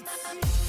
beats.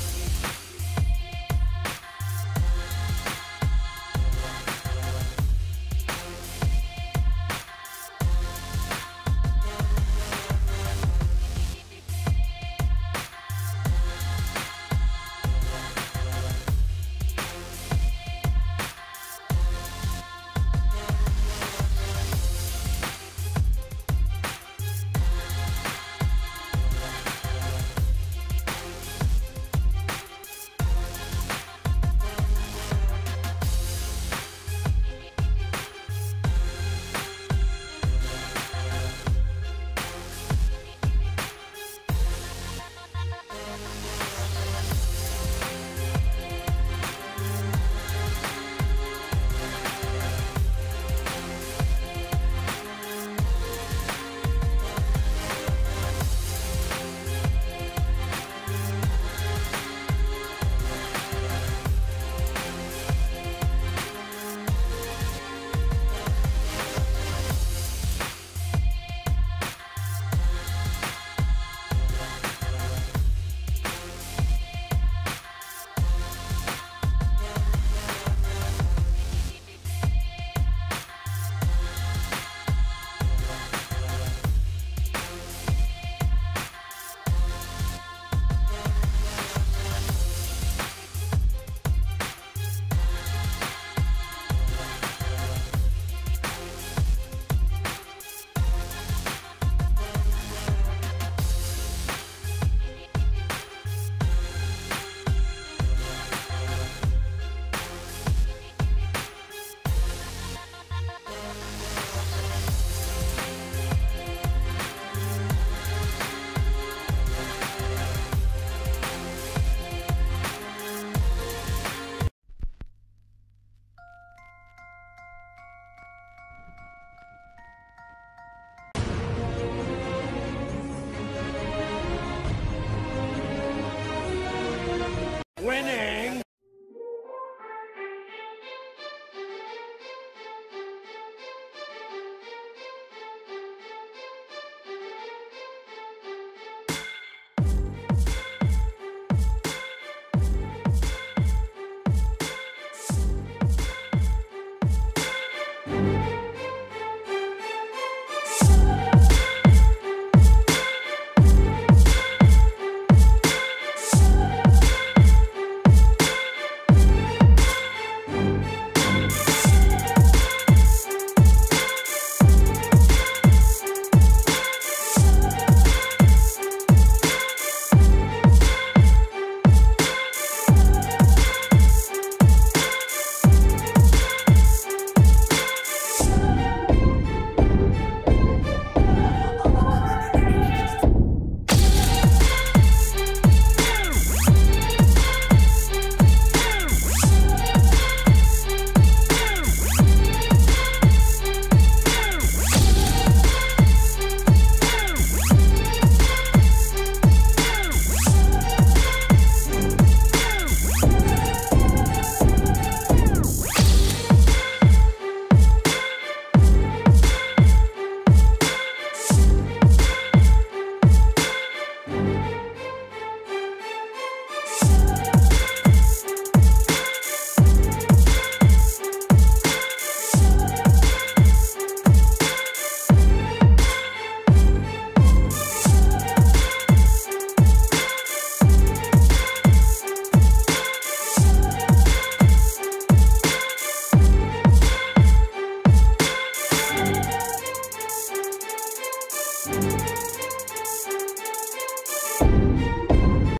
winning.